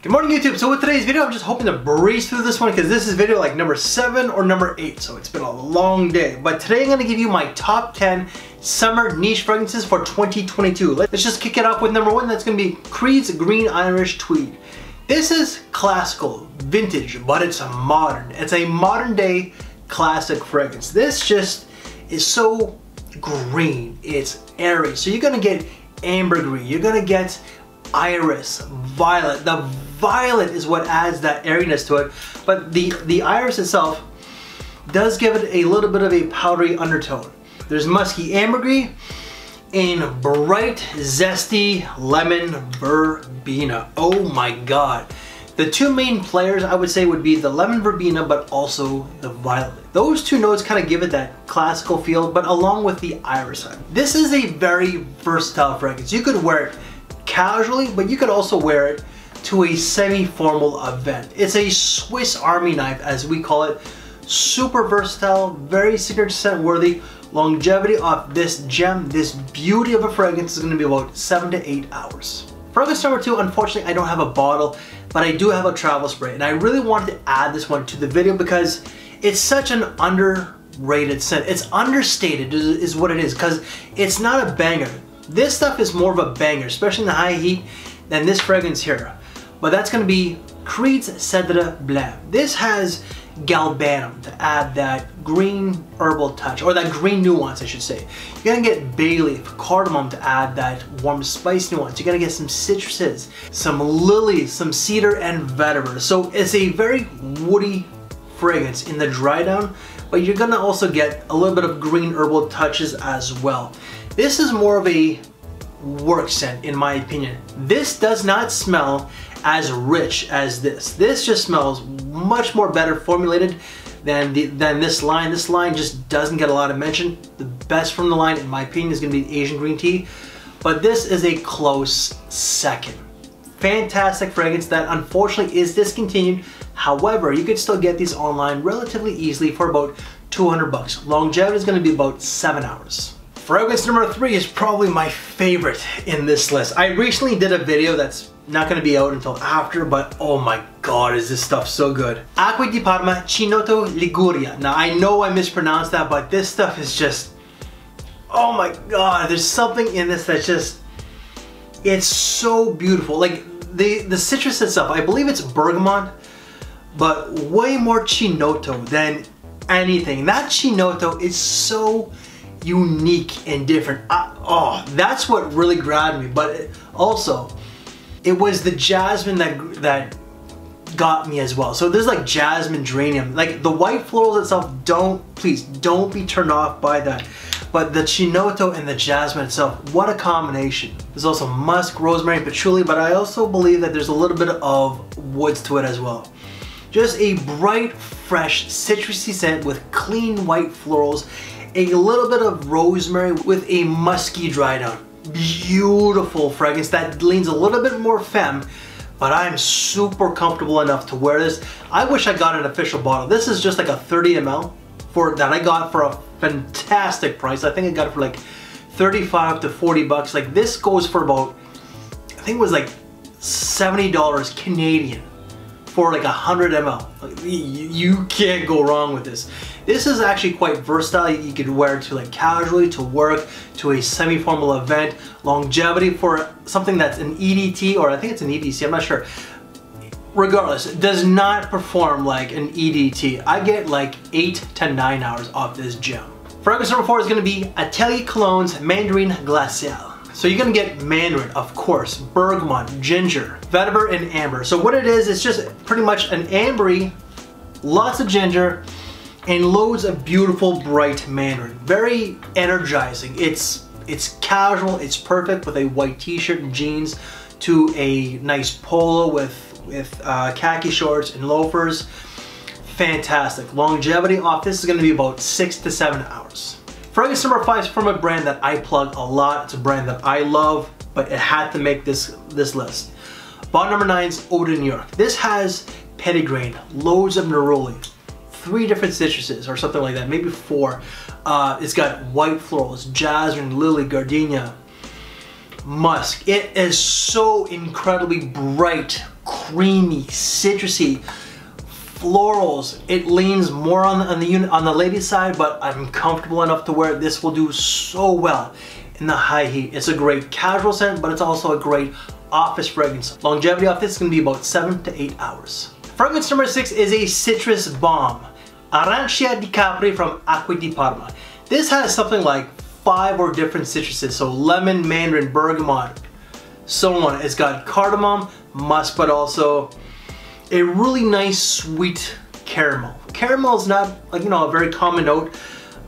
Good morning YouTube. So with today's video, I'm just hoping to breeze through this one because this is video like number seven or number eight. So it's been a long day. But today I'm gonna give you my top 10 summer niche fragrances for 2022. Let's just kick it off with number one. That's gonna be Creed's Green Irish Tweed. This is classical, vintage, but it's a modern. It's a modern day classic fragrance. This just is so green. It's airy. So you're gonna get ambergris. You're gonna get iris, violet. The violet is what adds that airiness to it, but the, the iris itself does give it a little bit of a powdery undertone. There's musky ambergris and bright, zesty lemon verbena. Oh my god. The two main players I would say would be the lemon verbena but also the violet. Those two notes kind of give it that classical feel but along with the iris. This is a very versatile fragrance. You could wear it casually, but you could also wear it to a semi-formal event. It's a Swiss Army knife, as we call it. Super versatile, very signature scent worthy. Longevity of this gem, this beauty of a fragrance is gonna be about seven to eight hours. Fragrance number two, unfortunately I don't have a bottle, but I do have a travel spray. And I really wanted to add this one to the video because it's such an underrated scent. It's understated is what it is because it's not a banger. This stuff is more of a banger, especially in the high heat, than this fragrance here. But that's gonna be Creed's Cedre Blanc. This has galbanum to add that green herbal touch, or that green nuance I should say. You're gonna get bay leaf, cardamom to add that warm spice nuance. You're gonna get some citruses, some lilies, some cedar and vetiver. So it's a very woody fragrance in the dry down, but you're gonna also get a little bit of green herbal touches as well. This is more of a work scent in my opinion. This does not smell as rich as this. This just smells much more better formulated than the, than this line. This line just doesn't get a lot of mention. The best from the line in my opinion is gonna be Asian green tea, but this is a close second. Fantastic fragrance that unfortunately is discontinued. However, you could still get these online relatively easily for about 200 bucks. Longevity is gonna be about seven hours. Fragrance number three is probably my favorite in this list. I recently did a video that's not gonna be out until after, but oh my god, is this stuff so good. Acqua di Parma Chinotto Liguria. Now I know I mispronounced that, but this stuff is just, oh my god, there's something in this that's just, it's so beautiful. Like the, the citrus itself, I believe it's bergamot, but way more Chinotto than anything. That Chinotto is so unique and different. I, oh, that's what really grabbed me. But also, it was the jasmine that that got me as well. So there's like jasmine geranium. Like the white florals itself, don't, please, don't be turned off by that. But the chinotto and the jasmine itself, what a combination. There's also musk, rosemary, patchouli, but I also believe that there's a little bit of woods to it as well. Just a bright, fresh, citrusy scent with clean white florals a little bit of rosemary with a musky dry down. Beautiful fragrance that leans a little bit more femme, but I'm super comfortable enough to wear this. I wish I got an official bottle. This is just like a 30 ml for that I got for a fantastic price. I think I got it for like 35 to 40 bucks. Like this goes for about, I think it was like $70 Canadian for like 100 ml. You can't go wrong with this. This is actually quite versatile. You could wear it to like casually, to work, to a semi-formal event. Longevity for something that's an EDT, or I think it's an EDC, I'm not sure. Regardless, it does not perform like an EDT. I get like eight to nine hours off this gem. Fragrance number four is gonna be Atelier Cologne's Mandarine Glaciale. So you're gonna get mandarin, of course, bergamot, ginger, vetiver, and amber. So what it is, it's just pretty much an ambery, lots of ginger, and loads of beautiful bright mandarin. Very energizing. It's it's casual, it's perfect with a white t-shirt and jeans to a nice polo with, with uh, khaki shorts and loafers. Fantastic. Longevity off this is gonna be about six to seven hours. Five is from a brand that I plug a lot. It's a brand that I love, but it had to make this, this list. Bond number nine is de New York. This has petitgrain, loads of neroli, three different citruses or something like that, maybe four. Uh, it's got white florals, jasmine, lily, gardenia, musk. It is so incredibly bright, creamy, citrusy, florals. It leans more on the, on the on the lady side, but I'm comfortable enough to wear this will do so well in the high heat. It's a great casual scent, but it's also a great office fragrance. Longevity off this is gonna be about seven to eight hours. Fragrance number six is a citrus bomb. Arancia di Capri from Acqua di Parma. This has something like five or different citruses, so lemon, mandarin, bergamot, so on. It's got cardamom, musk, but also a really nice sweet caramel. Caramel is not like, you know, a very common note,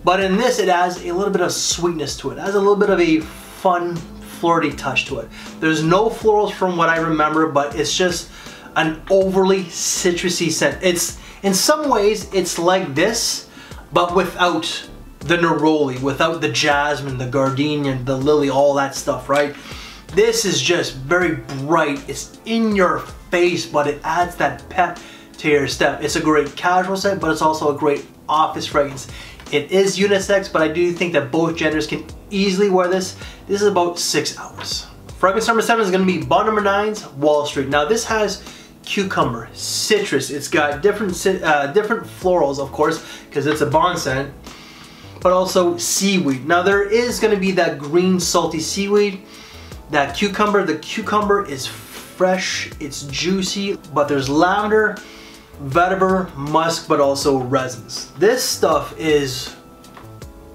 but in this it adds a little bit of sweetness to it. It has a little bit of a fun, flirty touch to it. There's no florals from what I remember, but it's just an overly citrusy scent. It's, in some ways, it's like this, but without the neroli, without the jasmine, the gardenia, the lily, all that stuff, right? This is just very bright. It's in your face, but it adds that pep to your step. It's a great casual scent, but it's also a great office fragrance. It is unisex, but I do think that both genders can easily wear this. This is about six hours. Fragrance number seven is gonna be Bond number nine's Wall Street. Now this has cucumber, citrus. It's got different uh, different florals, of course, because it's a Bond scent, but also seaweed. Now there is gonna be that green salty seaweed, that cucumber. The cucumber is fresh, it's juicy, but there's lavender, vetiver, musk, but also resins. This stuff is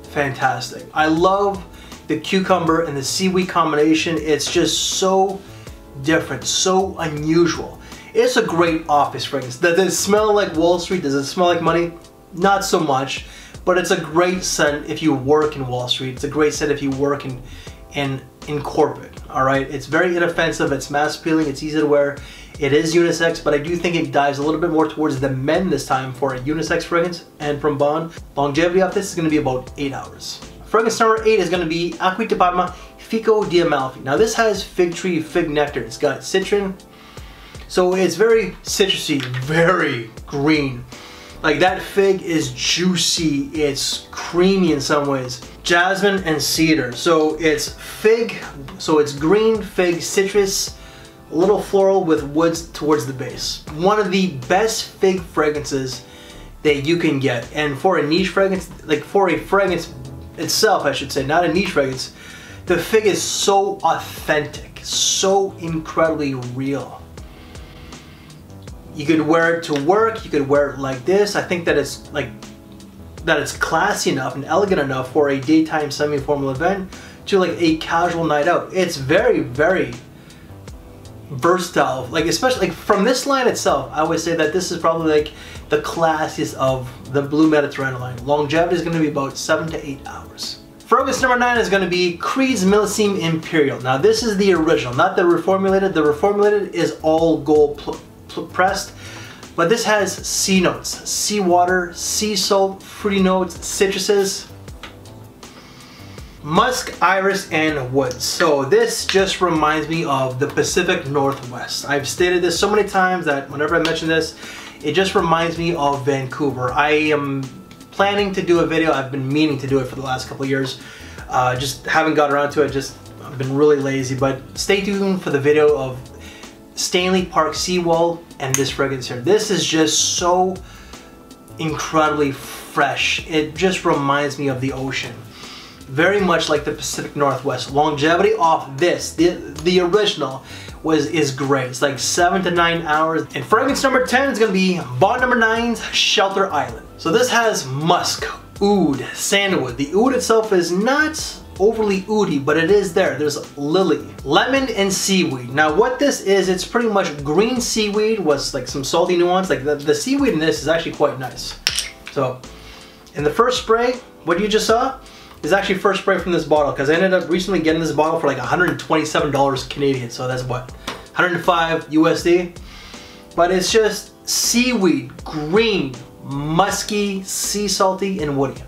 fantastic. I love the cucumber and the seaweed combination. It's just so different, so unusual. It's a great office fragrance. Does it smell like Wall Street? Does it smell like money? Not so much, but it's a great scent if you work in Wall Street. It's a great scent if you work in, in, in corporate, all right? It's very inoffensive, it's mass appealing, it's easy to wear. It is unisex, but I do think it dives a little bit more towards the men this time for a unisex fragrance. And from Bond, longevity of this is gonna be about eight hours. Fragrance number eight is gonna be Acqua di Parma Fico di Amalfi. Now this has fig tree fig nectar. It's got citron, so it's very citrusy, very green. Like that fig is juicy, it's creamy in some ways. Jasmine and cedar. So it's fig, so it's green, fig, citrus, a little floral with woods towards the base. One of the best fig fragrances that you can get. And for a niche fragrance, like for a fragrance itself, I should say, not a niche fragrance, the fig is so authentic, so incredibly real. You could wear it to work, you could wear it like this. I think that it's like, that it's classy enough and elegant enough for a daytime semi-formal event to like a casual night out. It's very, very versatile. Like especially like from this line itself, I would say that this is probably like the classiest of the Blue Mediterranean line. Longevity is going to be about seven to eight hours. Fragrance number nine is going to be Creed's Millesime Imperial. Now this is the original, not the reformulated. The reformulated is all gold pressed, but this has sea notes, seawater, sea salt, fruity notes, citruses, musk, iris, and woods. So this just reminds me of the Pacific Northwest. I've stated this so many times that whenever I mention this, it just reminds me of Vancouver. I am planning to do a video. I've been meaning to do it for the last couple years. Uh, just haven't got around to it. Just I've been really lazy. But stay tuned for the video of Stanley Park Seawall and this fragrance here. This is just so incredibly fresh. It just reminds me of the ocean. Very much like the Pacific Northwest. Longevity off this, the, the original, was is great. It's like seven to nine hours. And fragrance number 10 is gonna be Bond number nine's Shelter Island. So this has musk, oud, sandalwood. The oud itself is not overly oudy, but it is there. There's lily, lemon, and seaweed. Now what this is, it's pretty much green seaweed with like some salty nuance. Like the, the seaweed in this is actually quite nice. So in the first spray, what you just saw, is actually first spray from this bottle because I ended up recently getting this bottle for like $127 Canadian. So that's what, 105 USD. But it's just seaweed, green, musky, sea salty, and woody.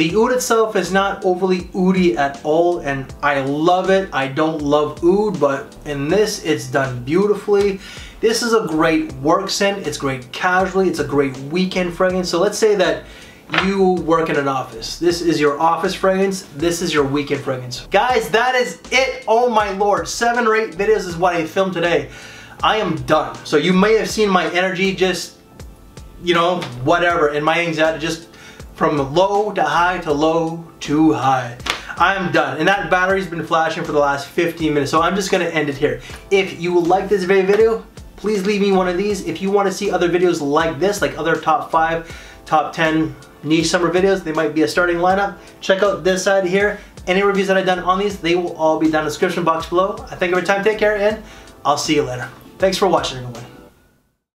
The oud itself is not overly oudy at all and I love it. I don't love oud but in this it's done beautifully. This is a great work scent, it's great casually, it's a great weekend fragrance. So let's say that you work in an office. This is your office fragrance. This is your weekend fragrance. Guys, that is it. Oh my lord. Seven or eight videos is what I filmed today. I am done. So you may have seen my energy just, you know, whatever, and my anxiety just from low to high to low to high. I'm done. And that battery's been flashing for the last 15 minutes, so I'm just gonna end it here. If you like this video, please leave me one of these. If you wanna see other videos like this, like other top five, top 10 niche summer videos, they might be a starting lineup. Check out this side here. Any reviews that I've done on these, they will all be down in the description box below. I thank you for your time, take care, and I'll see you later. Thanks for watching everyone.